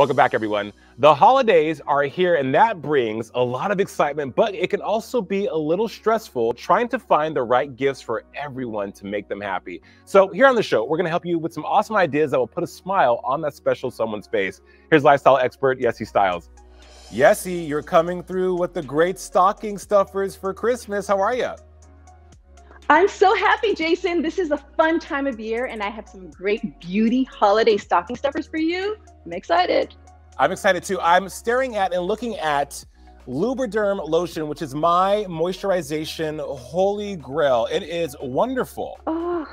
Welcome back, everyone. The holidays are here, and that brings a lot of excitement, but it can also be a little stressful trying to find the right gifts for everyone to make them happy. So, here on the show, we're going to help you with some awesome ideas that will put a smile on that special someone's face. Here's lifestyle expert Yesi Styles. Yesi, you're coming through with the great stocking stuffers for Christmas. How are you? I'm so happy, Jason. This is a fun time of year, and I have some great beauty holiday stocking stuffers for you. I'm excited. I'm excited too. I'm staring at and looking at Lubriderm lotion, which is my moisturization holy grail. It is wonderful. Oh,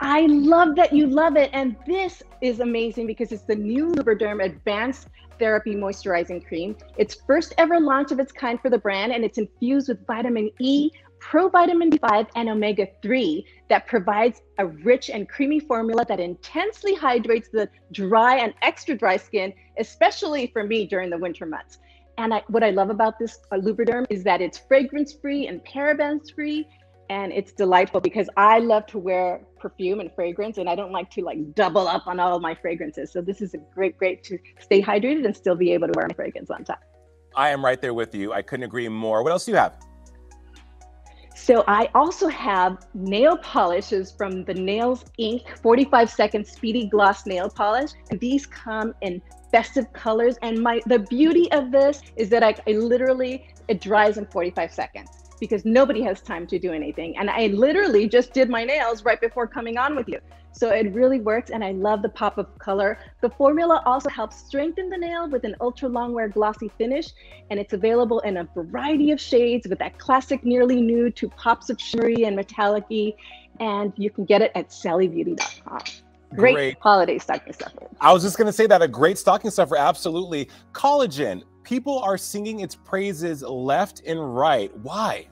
I love that you love it. And this is amazing because it's the new Lubriderm Advanced Therapy Moisturizing Cream. It's first ever launch of its kind for the brand, and it's infused with vitamin E, provitamin B5 and omega 3 that provides a rich and creamy formula that intensely hydrates the dry and extra dry skin, especially for me during the winter months. And I, what I love about this Lubriderm is that it's fragrance free and parabens free. And it's delightful because I love to wear perfume and fragrance, and I don't like to like double up on all my fragrances. So this is a great, great to stay hydrated and still be able to wear my fragrance on top. I am right there with you. I couldn't agree more. What else do you have? So I also have nail polishes from the Nails Inc. 45 second speedy gloss nail polish. And these come in festive colors. And my the beauty of this is that I, I literally, it dries in 45 seconds because nobody has time to do anything. And I literally just did my nails right before coming on with you. So it really works and I love the pop of color. The formula also helps strengthen the nail with an ultra long wear glossy finish and it's available in a variety of shades with that classic nearly nude to pops of shimmery and metallic and you can get it at sallybeauty.com. Great, great holiday stocking stuffer. I was just going to say that a great stocking stuffer, absolutely. Collagen. People are singing its praises left and right. Why?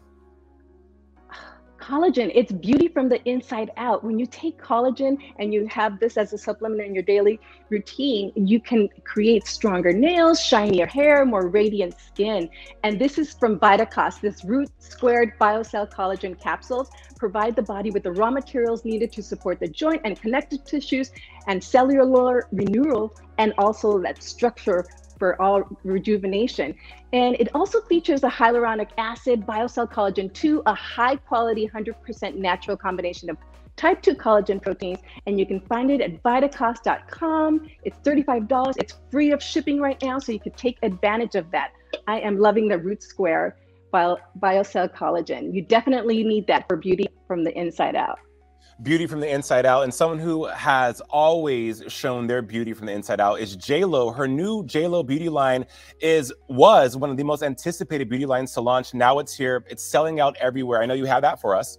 collagen it's beauty from the inside out when you take collagen and you have this as a supplement in your daily routine you can create stronger nails shinier hair more radiant skin and this is from vitacost this root squared biocell collagen capsules provide the body with the raw materials needed to support the joint and connective tissues and cellular renewal and also that structure for all rejuvenation. And it also features a hyaluronic acid, biocell collagen 2, a high quality 100% natural combination of type 2 collagen proteins. And you can find it at vitacost.com. It's $35. It's free of shipping right now, so you could take advantage of that. I am loving the Root Square bio, BioCell collagen. You definitely need that for beauty from the inside out beauty from the inside out. And someone who has always shown their beauty from the inside out is Lo. Her new Lo beauty line is was one of the most anticipated beauty lines to launch. Now it's here. It's selling out everywhere. I know you have that for us.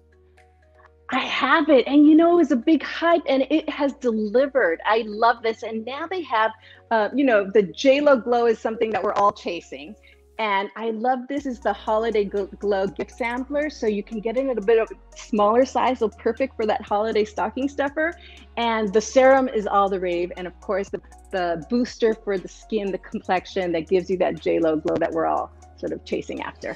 I have it. And you know, it was a big hype and it has delivered. I love this. And now they have, uh, you know, the Lo glow is something that we're all chasing. And I love this is the holiday glow gift sampler. So you can get it in a bit of smaller size, so perfect for that holiday stocking stuffer. And the serum is all the rave. And of course, the, the booster for the skin, the complexion that gives you that J-Lo glow that we're all sort of chasing after.